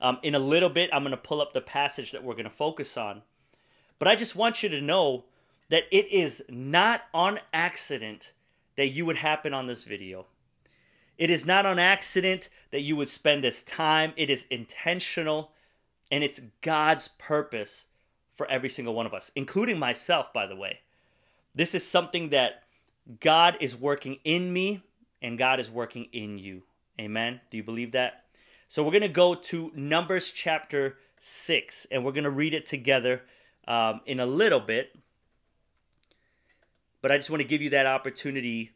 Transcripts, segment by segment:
Um, in a little bit, I'm going to pull up the passage that we're going to focus on. But I just want you to know that it is not on accident that you would happen on this video. It is not on accident that you would spend this time. It is intentional and it's God's purpose for every single one of us, including myself, by the way. This is something that God is working in me and God is working in you. Amen. Do you believe that? So we're going to go to Numbers chapter 6 and we're going to read it together um, in a little bit. But I just want to give you that opportunity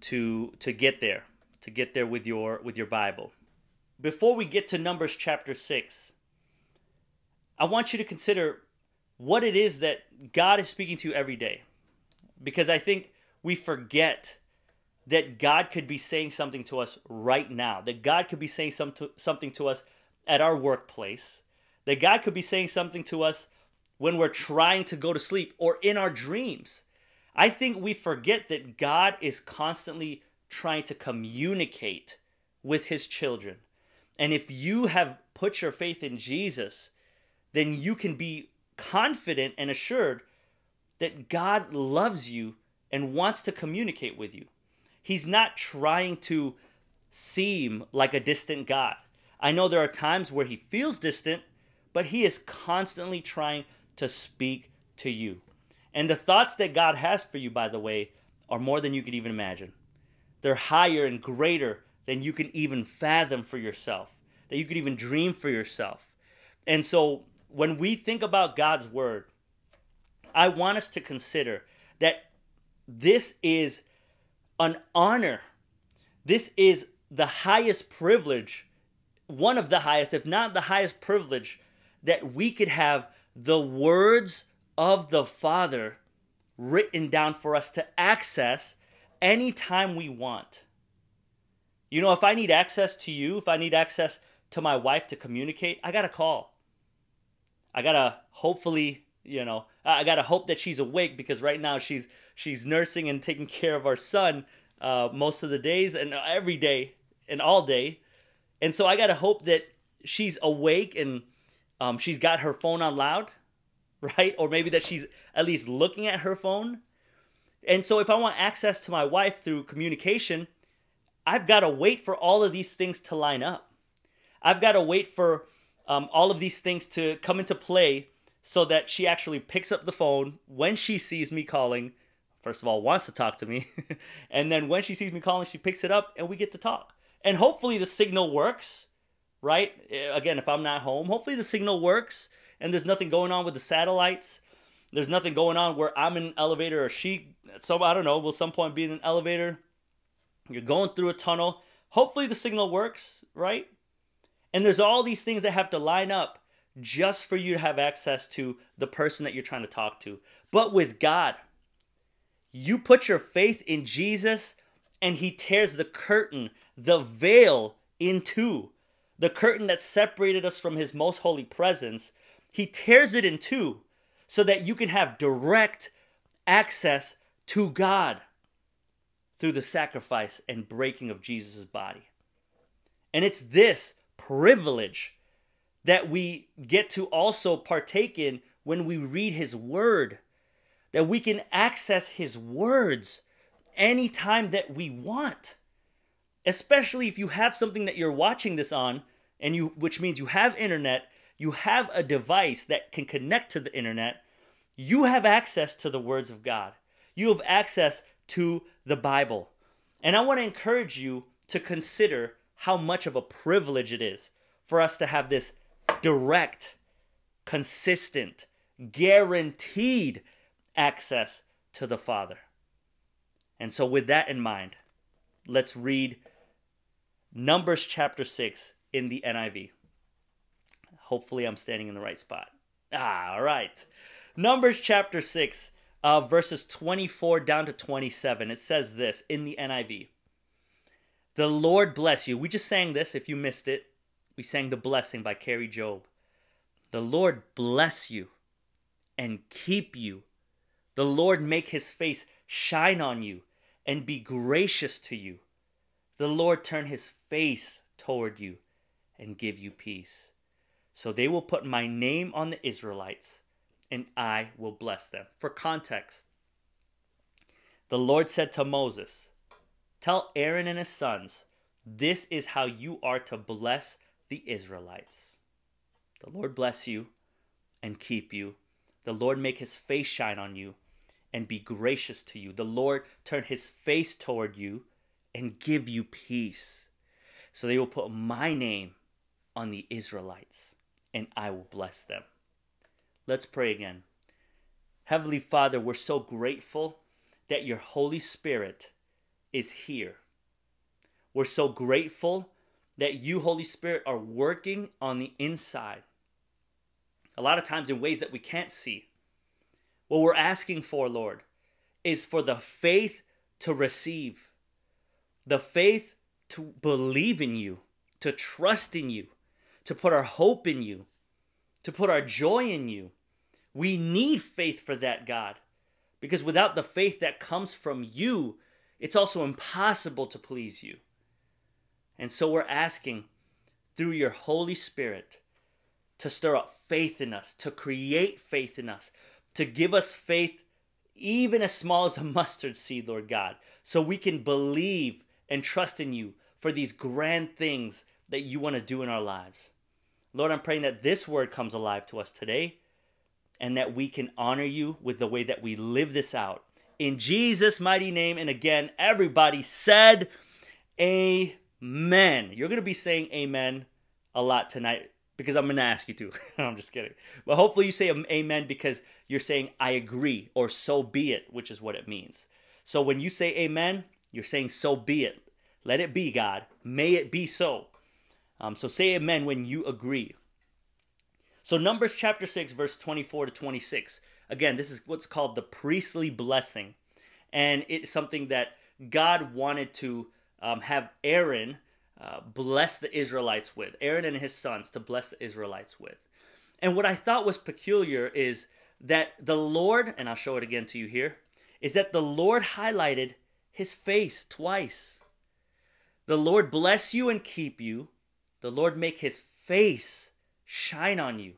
to to get there, to get there with your with your Bible. Before we get to Numbers chapter 6, I want you to consider what it is that God is speaking to you every day. Because I think we forget that God could be saying something to us right now, that God could be saying some to, something to us at our workplace, that God could be saying something to us when we're trying to go to sleep or in our dreams. I think we forget that God is constantly trying to communicate with his children. And if you have put your faith in Jesus, then you can be confident and assured that God loves you and wants to communicate with you. He's not trying to seem like a distant God. I know there are times where he feels distant, but he is constantly trying to speak to you. And the thoughts that God has for you, by the way, are more than you could even imagine. They're higher and greater than you can even fathom for yourself, that you could even dream for yourself. And so when we think about God's word, I want us to consider that this is an honor. This is the highest privilege, one of the highest, if not the highest privilege, that we could have the words of the Father written down for us to access anytime we want. You know, if I need access to you, if I need access to my wife to communicate, I got to call. I got to hopefully, you know, I got to hope that she's awake because right now she's she's nursing and taking care of our son uh, most of the days and every day and all day. And so I got to hope that she's awake and um, she's got her phone on loud, right? Or maybe that she's at least looking at her phone. And so if I want access to my wife through communication, I've got to wait for all of these things to line up. I've got to wait for um, all of these things to come into play so that she actually picks up the phone when she sees me calling first of all wants to talk to me. And then when she sees me calling she picks it up and we get to talk. And hopefully the signal works right? Eh, again if i'm not home hopefully the signal works and there's nothing going on with the satellites. There's nothing going on where i'm in an elevator or she so i don't know will some point be in an elevator? You're going through a tunnel. Hopefully the signal works right? And there's all these things that have to line up just for you to have access to the person that you're trying to talk to. But with god you put your faith in Jesus, and He tears the curtain, the veil, in two. The curtain that separated us from His most holy presence, He tears it in two so that you can have direct access to God through the sacrifice and breaking of Jesus' body. And it's this privilege that we get to also partake in when we read His Word that we can access His words anytime that we want. Especially if you have something that you're watching this on, and you, which means you have internet, you have a device that can connect to the internet, you have access to the words of God. You have access to the Bible. And I want to encourage you to consider how much of a privilege it is for us to have this direct, consistent, guaranteed access to the Father. And so, with that in mind, let's read Numbers chapter 6 in the NIV. Hopefully, I'm standing in the right spot. Ah, all right. Numbers chapter 6, uh, verses 24 down to 27. It says this in the NIV The Lord bless you. We just sang this if you missed it. We sang The Blessing by Kari Jobe. The Lord bless you and keep you the Lord make his face shine on you and be gracious to you. The Lord turn his face toward you and give you peace. So they will put my name on the Israelites, and I will bless them. For context, the Lord said to Moses, Tell Aaron and his sons, this is how you are to bless the Israelites. The Lord bless you and keep you. The Lord make his face shine on you and be gracious to you. The Lord turn his face toward you and give you peace. So they will put my name on the Israelites and I will bless them. Let's pray again. Heavenly Father, we're so grateful that your Holy Spirit is here. We're so grateful that you, Holy Spirit, are working on the inside. A lot of times in ways that we can't see. What we're asking for, Lord, is for the faith to receive, the faith to believe in you, to trust in you, to put our hope in you, to put our joy in you. We need faith for that, God, because without the faith that comes from you, it's also impossible to please you. And so we're asking through your Holy Spirit to stir up faith in us, to create faith in us, to give us faith even as small as a mustard seed, Lord God, so we can believe and trust in you for these grand things that you want to do in our lives. Lord, I'm praying that this word comes alive to us today and that we can honor you with the way that we live this out. In Jesus' mighty name. And again, everybody said, Amen. You're going to be saying amen a lot tonight because I'm going to ask you to. I'm just kidding. But hopefully you say amen because you're saying I agree or so be it, which is what it means. So when you say amen, you're saying so be it. Let it be, God. May it be so. Um, so say amen when you agree. So Numbers chapter 6, verse 24 to 26. Again, this is what's called the priestly blessing. And it's something that God wanted to um, have Aaron uh, bless the Israelites with, Aaron and his sons to bless the Israelites with. And what I thought was peculiar is that the Lord, and I'll show it again to you here, is that the Lord highlighted his face twice. The Lord bless you and keep you. The Lord make his face shine on you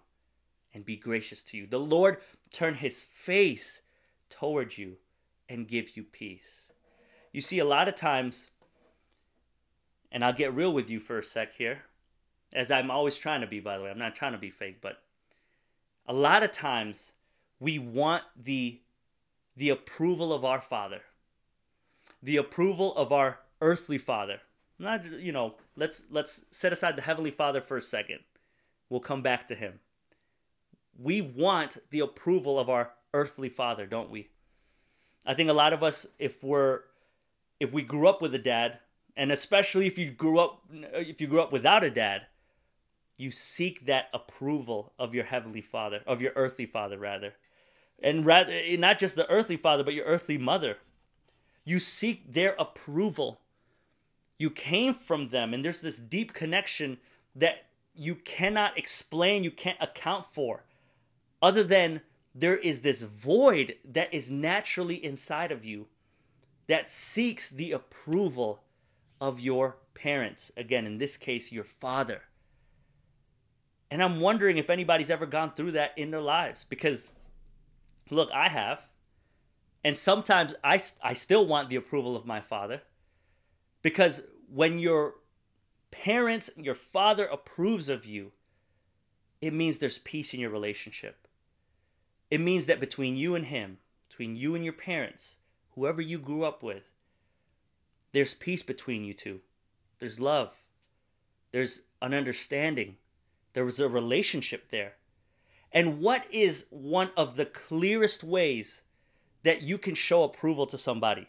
and be gracious to you. The Lord turn his face towards you and give you peace. You see, a lot of times and I'll get real with you for a sec here, as I'm always trying to be, by the way. I'm not trying to be fake, but a lot of times we want the the approval of our father the approval of our earthly father. Not you know let's let's set aside the heavenly father for a second. We'll come back to him. We want the approval of our earthly father don't we? I think a lot of us if we're if we grew up with a dad and especially if you grew up if you grew up without a dad you seek that approval of your heavenly father of your earthly father rather. And rather not just the earthly father but your earthly mother. You seek their approval. You came from them and there's this deep connection that you cannot explain you can't account for other than there is this void that is naturally inside of you that seeks the approval of your parents. Again, in this case, your father. And I'm wondering if anybody's ever gone through that in their lives because, look, I have. And sometimes I, I still want the approval of my father because when your parents, your father approves of you, it means there's peace in your relationship. It means that between you and him, between you and your parents, whoever you grew up with, there's peace between you two. There's love. There's an understanding. There was a relationship there. And what is one of the clearest ways that you can show approval to somebody?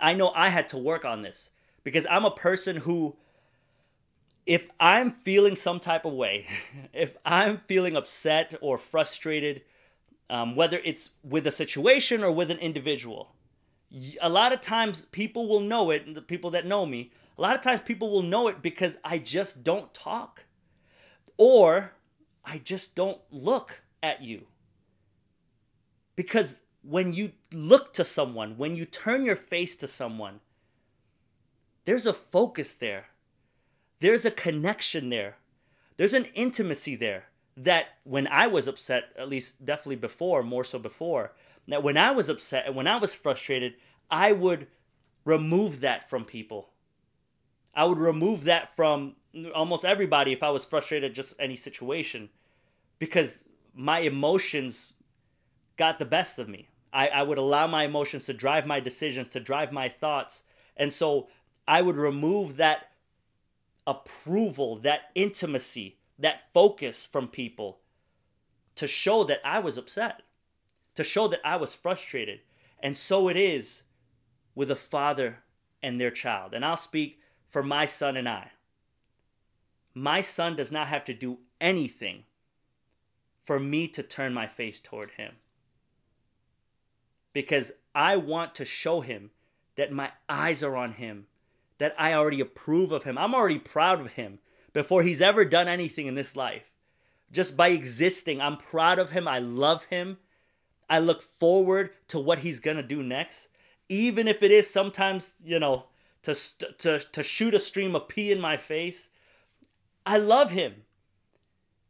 I know I had to work on this because I'm a person who, if I'm feeling some type of way, if I'm feeling upset or frustrated, um, whether it's with a situation or with an individual, a lot of times people will know it, the people that know me, a lot of times people will know it because I just don't talk or I just don't look at you. Because when you look to someone, when you turn your face to someone, there's a focus there. There's a connection there. There's an intimacy there. that when I was upset, at least definitely before, more so before, that when I was upset and when I was frustrated, I would remove that from people. I would remove that from almost everybody if I was frustrated just any situation because my emotions got the best of me. I, I would allow my emotions to drive my decisions, to drive my thoughts. And so I would remove that approval, that intimacy, that focus from people to show that I was upset, to show that I was frustrated. And so it is with a father and their child. And I'll speak for my son and I. My son does not have to do anything for me to turn my face toward him. Because I want to show him that my eyes are on him, that I already approve of him. I'm already proud of him before he's ever done anything in this life. Just by existing, I'm proud of him. I love him. I look forward to what he's to do next even if it is sometimes, you know, to, to, to shoot a stream of pee in my face. I love him.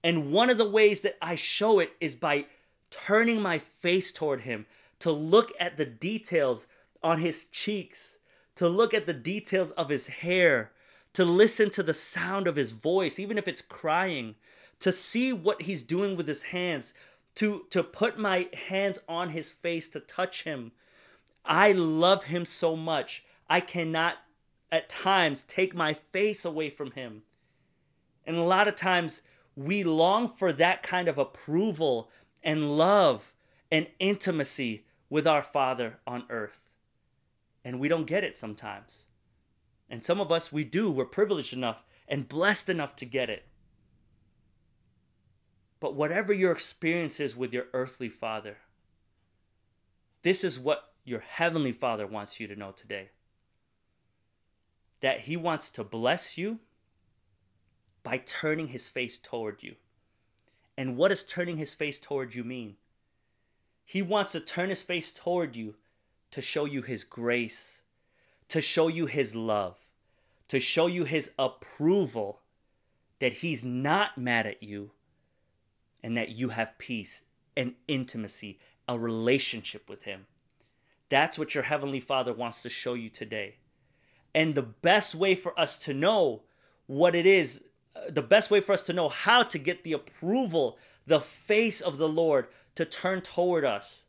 And one of the ways that I show it is by turning my face toward him, to look at the details on his cheeks, to look at the details of his hair, to listen to the sound of his voice, even if it's crying, to see what he's doing with his hands, to, to put my hands on his face, to touch him, I love him so much. I cannot at times take my face away from him. And a lot of times we long for that kind of approval and love and intimacy with our Father on earth. And we don't get it sometimes. And some of us, we do. We're privileged enough and blessed enough to get it. But whatever your experience is with your earthly father, this is what your Heavenly Father wants you to know today that He wants to bless you by turning His face toward you. And what does turning His face toward you mean? He wants to turn His face toward you to show you His grace, to show you His love, to show you His approval that He's not mad at you and that you have peace and intimacy, a relationship with Him. That's what your Heavenly Father wants to show you today. And the best way for us to know what it is, uh, the best way for us to know how to get the approval, the face of the Lord to turn toward us,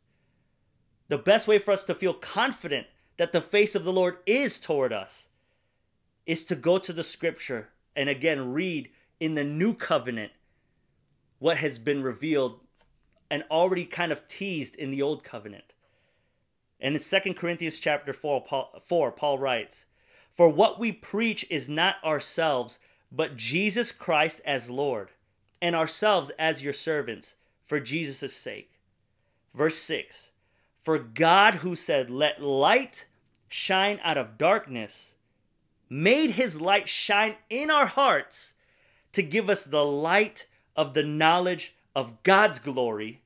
the best way for us to feel confident that the face of the Lord is toward us is to go to the scripture and again read in the new covenant what has been revealed and already kind of teased in the old covenant. And in 2 Corinthians chapter 4 Paul, 4, Paul writes, For what we preach is not ourselves, but Jesus Christ as Lord, and ourselves as your servants, for Jesus' sake. Verse 6 For God, who said, Let light shine out of darkness, made his light shine in our hearts to give us the light of the knowledge of God's glory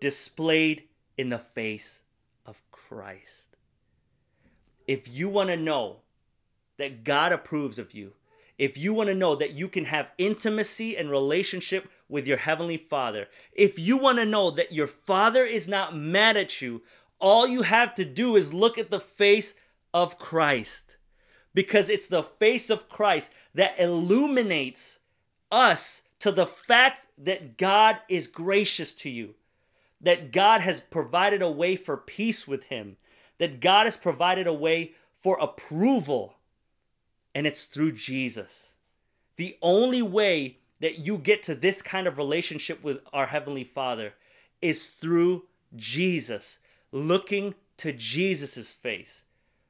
displayed in the face of Christ. If you want to know that God approves of you, if you want to know that you can have intimacy and relationship with your heavenly Father, if you want to know that your Father is not mad at you, all you have to do is look at the face of Christ. Because it's the face of Christ that illuminates us to the fact that God is gracious to you that God has provided a way for peace with him, that God has provided a way for approval, and it's through Jesus. The only way that you get to this kind of relationship with our Heavenly Father is through Jesus, looking to Jesus' face,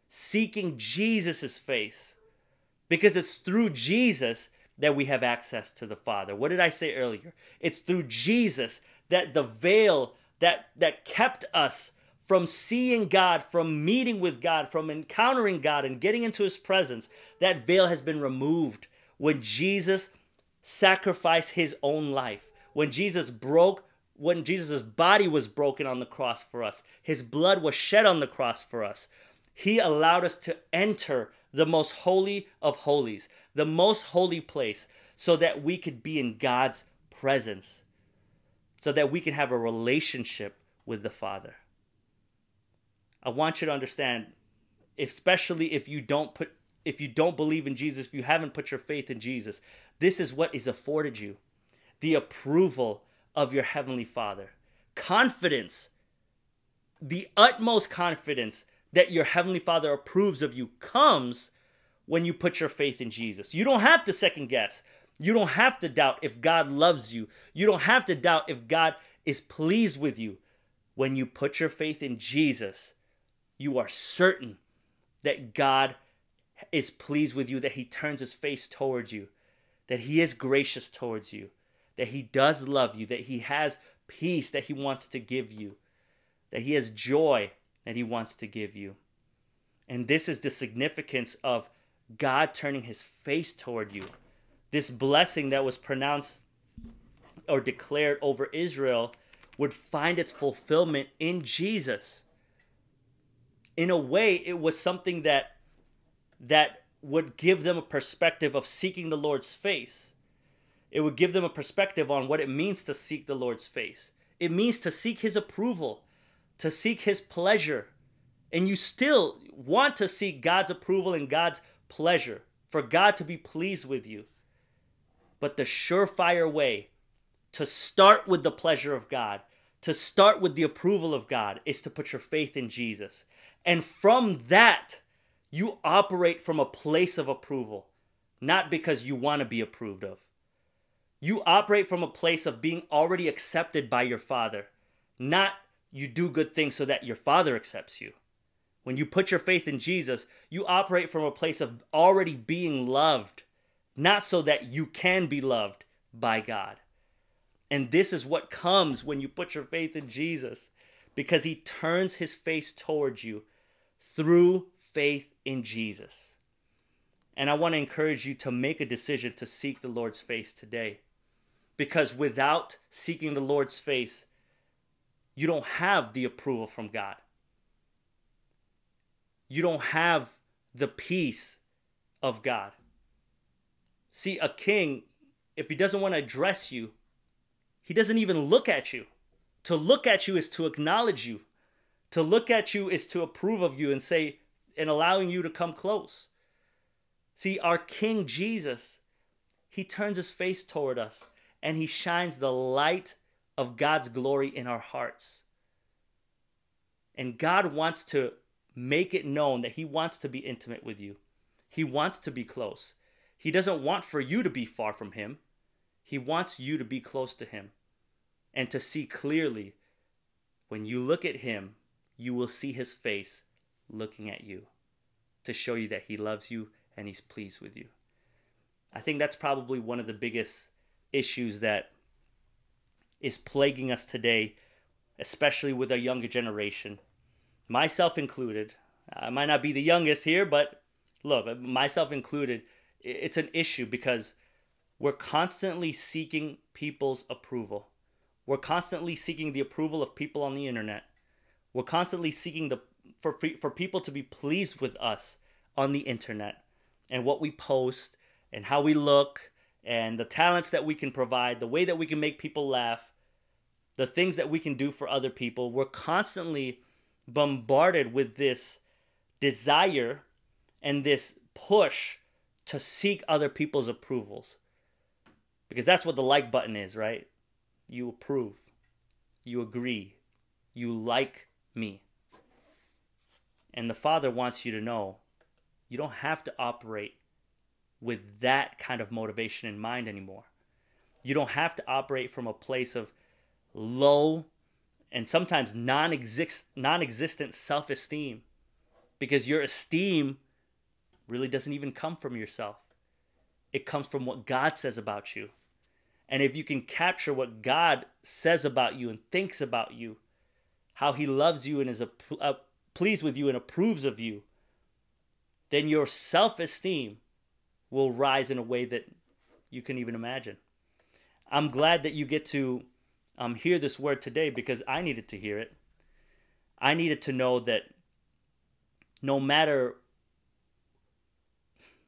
seeking Jesus' face, because it's through Jesus that we have access to the Father. What did I say earlier? It's through Jesus that the veil that that kept us from seeing God, from meeting with God, from encountering God and getting into his presence, that veil has been removed when Jesus sacrificed his own life. When Jesus broke when Jesus' body was broken on the cross for us, his blood was shed on the cross for us. He allowed us to enter the most holy of holies, the most holy place, so that we could be in God's presence. so that we can have a relationship with the Father. I want you to understand, especially if you don't put if you don't believe in Jesus, if you haven't put your faith in Jesus, this is what is afforded you. The approval of your heavenly Father. Confidence. The utmost confidence that your heavenly Father approves of you comes when you put your faith in Jesus. You don't have to second guess. You don't have to doubt if God loves you. You don't have to doubt if God is pleased with you. When you put your faith in Jesus, you are certain that God is pleased with you, that He turns His face towards you, that He is gracious towards you, that He does love you, that He has peace that He wants to give you, that He has joy that He wants to give you. And this is the significance of God turning His face toward you this blessing that was pronounced or declared over Israel would find its fulfillment in Jesus. In a way, it was something that that would give them a perspective of seeking the Lord's face. It would give them a perspective on what it means to seek the Lord's face. It means to seek his approval, to seek his pleasure. And you still want to seek God's approval and God's pleasure, for God to be pleased with you. But the surefire way to start with the pleasure of God, to start with the approval of God, is to put your faith in Jesus. And from that, you operate from a place of approval, not because you want to be approved of. You operate from a place of being already accepted by your Father, not you do good things so that your Father accepts you. When you put your faith in Jesus, you operate from a place of already being loved not so that you can be loved by God. And this is what comes when you put your faith in Jesus, because he turns his face towards you through faith in Jesus. And I want to encourage you to make a decision to seek the Lord's face today. Because without seeking the Lord's face, you don't have the approval from God. You don't have the peace of God. See, a king, if he doesn't want to address you, he doesn't even look at you. To look at you is to acknowledge you. To look at you is to approve of you and say, and allowing you to come close. See, our King Jesus, he turns his face toward us and he shines the light of God's glory in our hearts. And God wants to make it known that he wants to be intimate with you. He wants to be close. He doesn't want for you to be far from Him. He wants you to be close to Him and to see clearly. When you look at Him, you will see His face looking at you to show you that He loves you and He's pleased with you. I think that's probably one of the biggest issues that is plaguing us today, especially with our younger generation, myself included. I might not be the youngest here, but look, myself included it's an issue because we're constantly seeking people's approval. We're constantly seeking the approval of people on the internet. We're constantly seeking the for for people to be pleased with us on the internet and what we post and how we look and the talents that we can provide, the way that we can make people laugh, the things that we can do for other people. We're constantly bombarded with this desire and this push to seek other people's approvals. Because that's what the like button is, right? You approve, you agree, you like me. And the Father wants you to know you don't have to operate with that kind of motivation in mind anymore. You don't have to operate from a place of low and sometimes non-exist non-existent self-esteem because your esteem really doesn't even come from yourself. It comes from what God says about you. And if you can capture what God says about you and thinks about you, how he loves you and is uh, pleased with you and approves of you, then your self esteem will rise in a way that you can even imagine. I'm glad that you get to um, hear this word today because I needed to hear it. I needed to know that no matter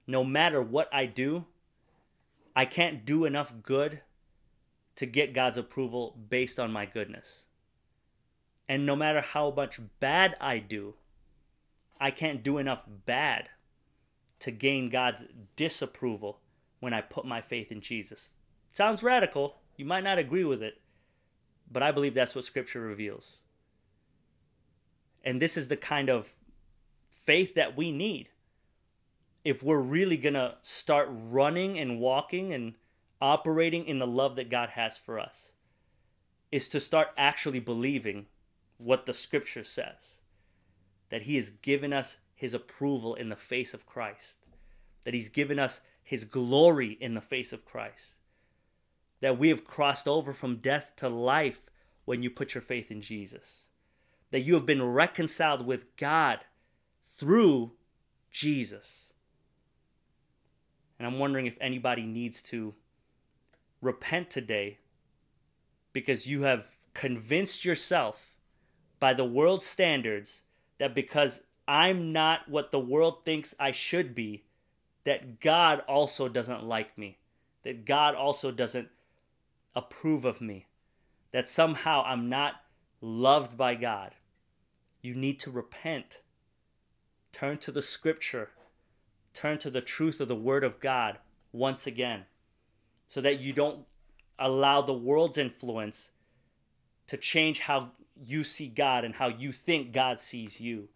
no matter what I do, I can't do enough good to get God's approval based on my goodness. And no matter how much bad I do, I can't do enough bad to gain God's disapproval when I put my faith in Jesus. Sounds radical. You might not agree with it, but I believe that's what Scripture reveals. And this is the kind of faith that we need if we're really going to start running and walking and operating in the love that God has for us, is to start actually believing what the Scripture says that He has given us His approval in the face of Christ, that He's given us His glory in the face of Christ, that we have crossed over from death to life when you put your faith in Jesus, that you have been reconciled with God through Jesus. And I'm wondering if anybody needs to repent today because you have convinced yourself by the world's standards that because I'm not what the world thinks I should be, that God also doesn't like me, that God also doesn't approve of me, that somehow I'm not loved by God. You need to repent. Turn to the scripture. Turn to the truth of the word of God once again so that you don't allow the world's influence to change how you see God and how you think God sees you.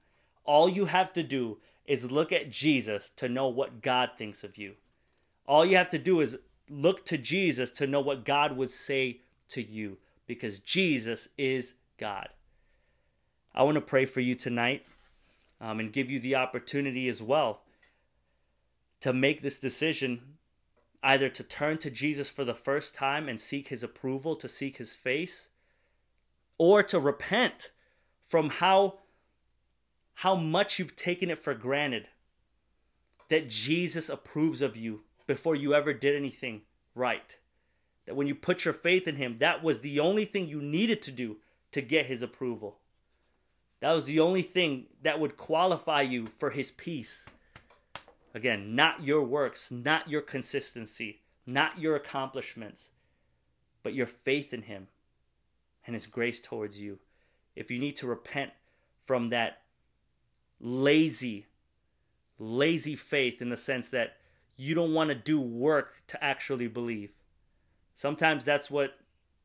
All you have to do is look at Jesus to know what God thinks of you. All you have to do is look to Jesus to know what God would say to you because Jesus is God. I want to pray for you tonight um, and give you the opportunity as well to make this decision either to turn to Jesus for the first time and seek his approval, to seek his face, or to repent from how how much you've taken it for granted that Jesus approves of you before you ever did anything right. That when you put your faith in him, that was the only thing you needed to do to get his approval. That was the only thing that would qualify you for his peace. Again, not your works, not your consistency, not your accomplishments, but your faith in him and his grace towards you. If you need to repent from that lazy, lazy faith in the sense that you don't want to do work to actually believe. Sometimes that's what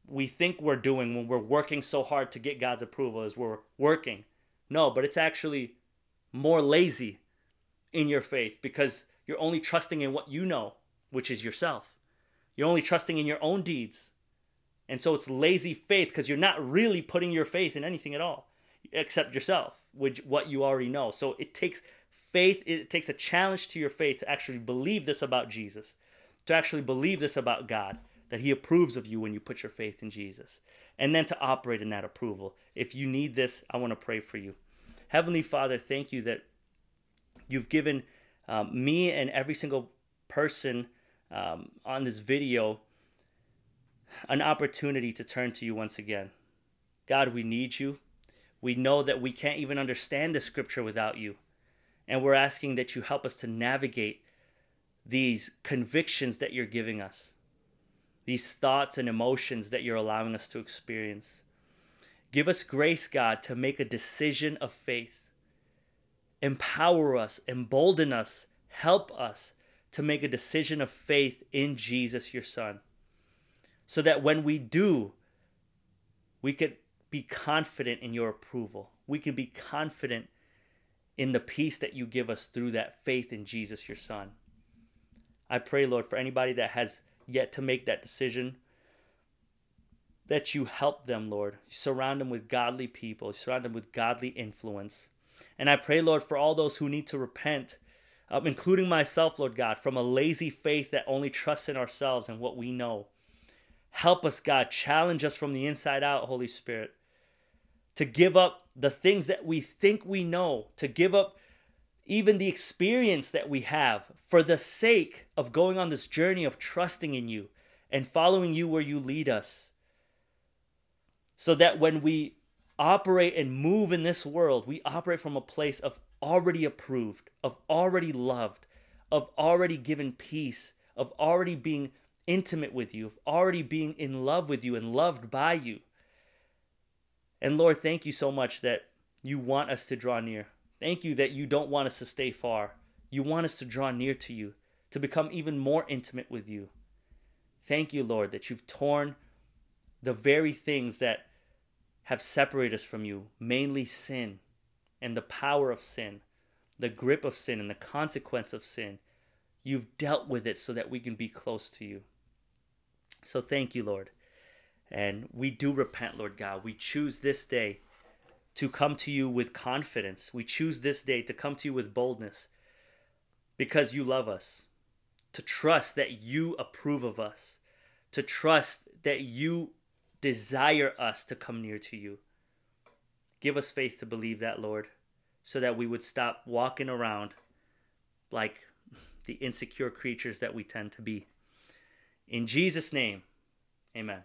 we think we're doing when we're working so hard to get God's approval is we're working. No, but it's actually more lazy in your faith because you're only trusting in what you know, which is yourself. You're only trusting in your own deeds. And so it's lazy faith because you're not really putting your faith in anything at all except yourself, which what you already know. So it takes faith, it takes a challenge to your faith to actually believe this about Jesus, to actually believe this about God, that He approves of you when you put your faith in Jesus, and then to operate in that approval. If you need this, I want to pray for you. Heavenly Father, thank you that you've given um, me and every single person um, on this video an opportunity to turn to you once again. God, we need you. We know that we can't even understand the scripture without you. And we're asking that you help us to navigate these convictions that you're giving us, these thoughts and emotions that you're allowing us to experience. Give us grace, God, to make a decision of faith. Empower us, embolden us, help us to make a decision of faith in Jesus, your Son, so that when we do, we could be confident in your approval. We can be confident in the peace that you give us through that faith in Jesus, your Son. I pray, Lord, for anybody that has yet to make that decision, that you help them, Lord. Surround them with godly people, surround them with godly influence. And I pray, Lord, for all those who need to repent, um, including myself, Lord God, from a lazy faith that only trusts in ourselves and what we know. Help us, God. Challenge us from the inside out, Holy Spirit to give up the things that we think we know, to give up even the experience that we have for the sake of going on this journey of trusting in you and following you where you lead us. So that when we operate and move in this world, we operate from a place of already approved, of already loved, of already given peace, of already being intimate with you, of already being in love with you and loved by you. And Lord, thank you so much that you want us to draw near. Thank you that you don't want us to stay far. You want us to draw near to you, to become even more intimate with you. Thank you, Lord, that you've torn the very things that have separated us from you, mainly sin and the power of sin, the grip of sin and the consequence of sin. You've dealt with it so that we can be close to you. So thank you, Lord. And we do repent, Lord God. We choose this day to come to you with confidence. We choose this day to come to you with boldness because you love us, to trust that you approve of us, to trust that you desire us to come near to you. Give us faith to believe that, Lord, so that we would stop walking around like the insecure creatures that we tend to be. In Jesus' name, amen.